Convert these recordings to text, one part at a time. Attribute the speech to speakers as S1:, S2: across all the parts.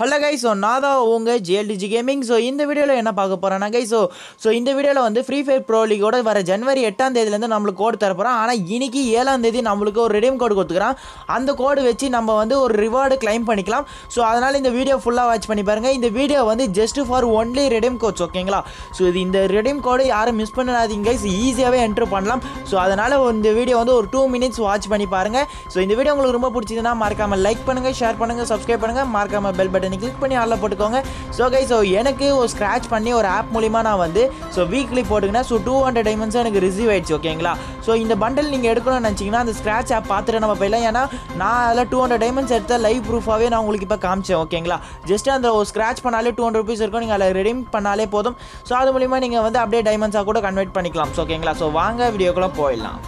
S1: Hello guy so நான் தான் உங்கள் ஜிஎல்டிஜி கேமிங் ஸோ இந்த வீடியோவில் என்ன பார்க்க போகிறேன்னா கை ஸோ ஸோ இந்த வீடியோவில் வந்து ஃப்ரீ ஃபயர் ப்ரோ லீகோட வர ஜனவரி எட்டாம் தேதியிலேருந்து நம்மளுக்கு கோடு தரப்போகிறோம் ஆனால் இன்னைக்கு ஏழாம் தேதி நம்மளுக்கு ஒரு ரெடியம் கோடு கொடுத்துக்கிறான். அந்த கோடு வச்சு நம்ம வந்து ஒரு ரிவார்டு கிளைம் பண்ணிக்கலாம். ஸோ அதனால் இந்த வீடியோ ஃபுல்லாக வாட்ச் பண்ணி பாருங்கள் இந்த வீடியோ வந்து just for only redeem codes ஓகேங்களா ஸோ இது இந்த ரெடீம் கோடு யாரும் மிஸ் பண்ணாதீங்க கைஸ் ஈஸியாகவே என்ட்ரு பண்ணலாம். ஸோ அதனால் இந்த வீடியோ வந்து ஒரு டூ மினிட்ஸ் வாட்ச் பண்ணி பாருங்கள் ஸோ இந்த வீடியோ உங்களுக்கு ரொம்ப பிடிச்சதுன்னா மறக்காமல் லைக் பண்ணுங்கள் ஷேர் பண்ணுங்கள் சப்ஸ்கிரைப் பண்ணுங்கள் மறக்காமல் பெல் பட்டன் கிளிக் பண்ணி ஆளில் போட்டுக்கோங்க. ஸோ கை ஸோ எனக்கு ஒரு ஸ்க்ராட்ச் பண்ணி ஒரு ஆப் மூலிமா நான் வந்து ஸோ வீக்லி போட்டுக்கினேன் ஸோ டூ ஹண்ட்ரட் டைமண்ட்ஸ் எனக்கு ரிசீவ் ஆயிடுச்சு ஓகேங்களா ஸோ இந்த பண்டல் நீங்கள் எடுக்கணும்னு நினச்சிங்கன்னா அந்த ஸ்க்ராச் ஆப் பார்த்துட்டு நம்ம போயிடலாம். ஏன்னா நான் அதில் டூ ஹண்ட்ரட் டைமண்ட்ஸ் எடுத்த லைவ் ப்ரூஃபாகவே நான் உங்களுக்கு இப்போ காமிச்சேன் ஓகேங்களா ஜஸ்ட் அந்த ஒரு ஸ்க்ராட்ச் பண்ணாலே டூ ஹண்ட்ரட் ருபீஸ் இருக்கும். நீங்கள் அதில் ரெடீம் பண்ணாலே போதும். ஸோ அது மூலிமா நீங்கள் வந்து அப்படியே டைமண்ட்ஸாக கூட கன்வெர்ட் பண்ணிக்கலாம் ஸோ ஓகேங்களா ஸோ வாங்க வீடியோக்குள்ளே போயிடலாம்.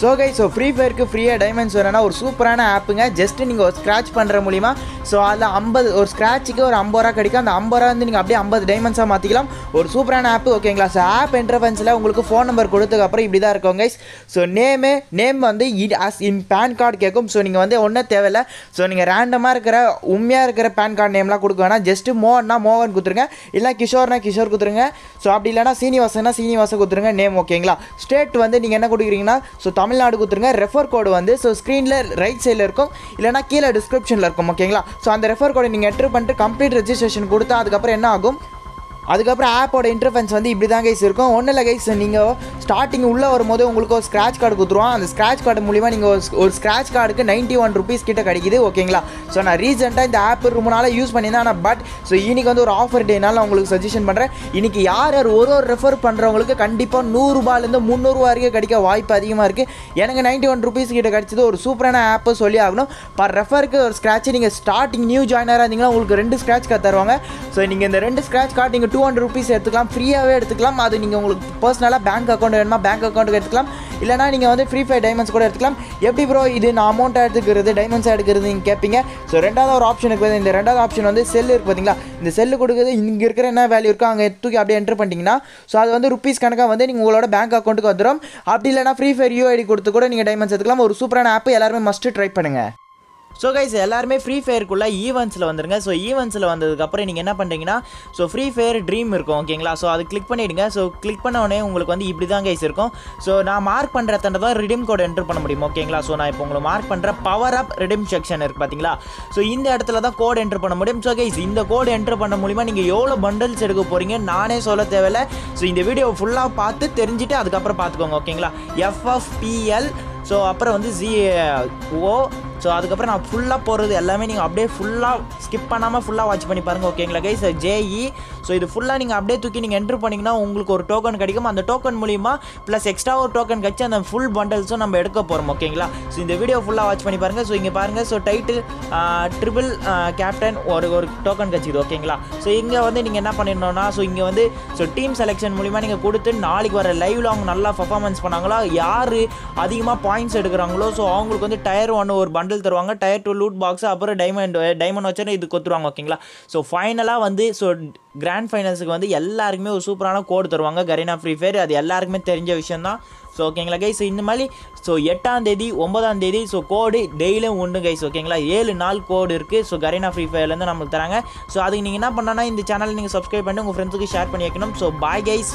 S1: ஸோ கை ஸோ ஃப்ரீ ஃபயருக்கு ஃப்ரீயாக டைமண்ட்ஸ் வேணும்னா ஒரு சூப்பரான ஆப்புங்க. ஜஸ்ட்டு நீங்கள் ஒரு ஸ்க்ராட்ச் பண்ணுற மூலிமா ஸோ அதில் ஐம்பது ஒரு ஸ்க்ராட்சுக்கு ஒரு ஐம்பது ரூபா கிடைக்கும். அந்த ஐம்பது ரூபா வந்து நீங்கள் அப்படியே ஐம்பது டைமண்ட்ஸாக மாற்றிக்கலாம் ஒரு சூப்பரான ஆப் ஓகேங்களா ஸோ ஆப் இன்டர்ஃபென்ஸில் உங்களுக்கு ஃபோன் நம்பர் கொடுத்ததுக்கப்புறம் இப்படி தான் இருக்கும் கைஸ் ஸோ நேமு நேம் வந்து it as in PAN card கேட்கும் ஸோ நீங்கள் வந்து ஒன்றும் தேவையில்ல. ஸோ நீங்கள் ரேண்டமாக இருக்கிற உண்மையாக இருக்கிற பேன் கார்டு நேம்லாம் கொடுக்க வேணாம். ஜஸ்ட்டு மோகன்னா மோகன் கொடுத்துருங்க. இல்லை கிஷோர்னா கிஷோர் கொடுத்துருங்க. ஸோ அப்படி இல்லைனா சீனிவாசன்னா சீனிவாசன் கொடுத்துருங்க நேம் ஓகேங்களா ஸ்டேட் வந்து நீங்கள் என்ன கொடுக்குறீங்கன்னா ஸோ தமிழ்நாடு கொடுத்துருங்க. ரெஃபர் கோடு வந்து ஸோ ஸ்க்ரீனில் ரைட் சைடில் இருக்கும். இல்லைனா கீழே டிஸ்கிரிப்ஷனில் இருக்கும் ஓகேங்களா ஸோ அந்த ரெஃபர் கோடை நீங்கள் என்ட்ரு பண்ணிட்டு கம்ப்ளீட் ரெஜிஸ்ட்ரேஷன் கொடுத்தா அதுக்கப்புறம் என்ன ஆகும்? அதுக்கப்புறம் ஆப்போட இன்டர்ஃபென்ஸ் வந்து இப்படி தான் கைஸ் இருக்கும். ஒன்றும் இல்லை கைஸ் நீங்கள் ஸ்டார்டிங் உள்ளே வரும்போது உங்களுக்கு ஒரு ஸ்க்ராட்ச் கார்டு கொடுத்துருவோம். அந்த ஸ்க்ராட்ச் கார்டு மூலிமா நீங்கள் ஒரு ஒரு ஸ்க்ராட்ச் கார்டுக்கு நைன்ட்டி ஒன் ருபீஸ் கிட்ட கிடைக்குது ஓகேங்களா ஸோ நான் ரீசெண்டாக இந்த ஆப் ரொம்ப நாளாக யூஸ் பண்ணியிருந்தேன் ஆனால் பட் ஸோ இன்றைக்கி வந்து ஒரு ஆஃபர் டேனால் நான் உங்களுக்கு சஜஷன் பண்ணுறேன் இன்னைக்கு யார் யார் ஒரு ஒரு ரெஃபர் பண்ணுறவங்களுக்கு கண்டிப்பாக நூறுரூபாலேருந்து முந்நூறுரூவா வரைக்கும் கிடைக்க வாய்ப்பு அதிகமாக இருக்குது எனக்கு நைன்ட்டி ஒன் ருபீஸ் கிட்ட கிடைச்சது ஒரு சூப்பரான ஆப்பு சொல்லி ஆகணும். பர் ரெஃபருக்கு ஒரு ஸ்க்ராட்ச் நீங்கள் ஸ்டார்டிங் நியூ ஜாயினராக இருந்தீங்கன்னா உங்களுக்கு ரெண்டு ஸ்க்ராட்ச் கார்டு தருவாங்க. ஸோ நீங்கள் இந்த ரெண்டு ஸ்க்ராட்ச் கார்டு நீங்கள் டூ ஹண்ட்ரட் ருபீஸ் எடுத்துக்கலாம். ஃப்ரீயாகவே எடுத்துக்கலாம். அது நீங்கள் உங்களுக்கு பர்சனலாக பேங்க் அக்கௌண்ட் வேணுமா பேங்க் அக்கௌண்ட்டுக்கு எடுத்துக்கலாம். இல்லைனா நீங்கள் வந்து ஃப்ரீ ஃபயர் டைமண்ட்ஸ் கூட எடுத்துக்கலாம். எப்படி ப்ரோ இது நான் அமௌண்ட்டாக எடுத்துக்கிறது டைமண்ட்ஸாக எடுக்கிறது நீங்கள் கேட்பீங்க ஸோ ரெண்டாவது ஒரு ஆப்ஷன் இருக்குது இந்த ரெண்டாவது ஆப்ஷன் வந்து செல் இருக்குது பார்த்தீங்களா இந்த செல்லு கொடுக்குறது இங்கே இருக்கிற என்ன வேல்யூ இருக்கோ அங்கே தூக்கி அப்படியே என்ட்ரு பண்ணிட்டீங்கன்னா ஸோ அது வந்து ருபீஸ் கணக்காக வந்து நீங்கள் உங்களோட பேங்க் அக்கௌண்ட்டுக்கு வந்துடும் அப்படி இல்லைனா ஃப்ரீ ஃபயர் யூஐடி கொடுத்து கூட நீங்கள் டைமண்ட்ஸ் எடுத்துக்கலாம். ஒரு சூப்பரான ஆப் எல்லாருமே மஸ்ட்டு ட்ரை பண்ணுங்கள் ஸோ கைஸ் எல்லாருமே ஃப்ரீ ஃபயருக்குள்ளே ஈவெண்ட்ஸில் வந்துருங்க. ஸோ ஈவெண்ட்ஸில் வந்ததுக்கப்புறம் நீங்கள் என்ன பண்ணுறீங்கன்னா ஸோ ஃப்ரீ ஃபயர் ட்ரீம் இருக்கும் ஓகேங்களா ஸோ அது கிளிக் பண்ணிவிடுங்க ஸோ கிளிக் பண்ண உங்களுக்கு வந்து இப்படி தான் கைஸ் இருக்கும். ஸோ நான் மார்க் பண்ணுற தண்டை தான் ரிடீம் கோட் என்டர் பண்ண முடியும் ஓகேங்களா ஸோ நான் இப்போ உங்களுக்கு மார்க் பண்ணுற பவர் அப் ரிடீம் செக்ஷன் இருக்குது பார்த்தீங்களா ஸோ இந்த இடத்துல தான் கோட் என்டர் பண்ண முடியும். ஸோ கைஸ் இந்த கோட் என்டர் பண்ண மூலிமா நீங்கள் எவ்வளோ பண்டல்ஸ் எடுக்க போகிறீங்க நானே சொல்ல தேவையில்ல. ஸோ இந்த வீடியோ ஃபுல்லாக பார்த்து தெரிஞ்சுட்டு அதுக்கப்புறம் பார்த்துக்கோங்க ஓகேங்களா எஃப்எஃபிஎல் ஸோ அப்புறம் வந்து ஜி ஓ ஸோ அதுக்கப்புறம் நான் ஃபுல்லாக போகிறது எல்லாமே நீங்கள் அப்படியே ஃபுல்லாக ஸ்கிப் பண்ணாமல் ஃபுல்லாக வாட்ச் பண்ணி பாருங்கள் ஓகேங்களா கைஸ் ஜேஇ ஸோ இது ஃபுல்லாக நீங்கள் அப்படியே தூக்கி நீங்கள் என்ட்ரு பண்ணிங்கன்னா உங்களுக்கு ஒரு டோக்கன் கிடைக்கும். அந்த டோக்கன் மூலிமா ப்ளஸ் எக்ஸ்ட்ரா ஒரு டோக்கன் கிடச்சி அந்த ஃபுல் பண்டல்ஸும் நம்ம எடுக்க போகிறோம் ஓகேங்களா ஸோ இந்த வீடியோ ஃபுல்லாக வாட்ச் பண்ணி பாருங்கள் ஸோ இங்கே பாருங்கள் ஸோ டைட்டில் ட்ரிபிள் கேப்டன் ஒரு ஒரு டோக்கன் கிடச்சிது ஓகேங்களா ஸோ இங்கே வந்து நீங்கள் என்ன பண்ணிடணும்னா ஸோ இங்கே வந்து ஸோ டீம் செலெக்ஷன் மூலிமா நீங்கள் கொடுத்து நாளைக்கு வர லைவில் அவங்க நல்லா பர்ஃபார்மன்ஸ் பண்ணாங்களா? யார் அதிகமாக பாயிண்ட்ஸ் எடுக்கிறாங்களோ? ஸோ அவங்களுக்கு வந்து டயர் ஒன்று ஒரு பண்டல் தருவாங்க. டயர் டூ லூட் பாக்ஸ் அப்புறம் டைமண்ட் டைமண்ட் வச்சு இது கொத்துருவாங்க ஓகேங்களா ஸோ ஃபைனலாக வந்து ஸோ கிராண்ட் ஃபைனல்ஸுக்கு வந்து எல்லாருக்குமே ஒரு சூப்பரான கோடு தருவாங்க. கரீனா ஃப்ரீ ஃபயர் அது எல்லாருக்குமே தெரிஞ்ச விஷயம் தான் ஸோ ஓகேங்களா கைஸ் இந்த மாதிரி ஸோ எட்டாம் தேதி ஒன்பதாம் தேதி ஸோ கோடு டெய்லியும் உண்டு கைஸ் ஓகேங்களா ஏழு நாள் கோடு இருக்குது ஸோ கரீனா ஃப்ரீ ஃபயர்லேருந்து நம்மளுக்கு தராங்க. ஸோ அதுக்கு நீங்கள் என்ன பண்ணனா இந்த சேனலை நீங்கள் சப்ஸ்கிரைப் பண்ணி உங்கள் ஃப்ரெண்ட்ஸுக்கு ஷேர் பண்ணி வைக்கணும். So bye guys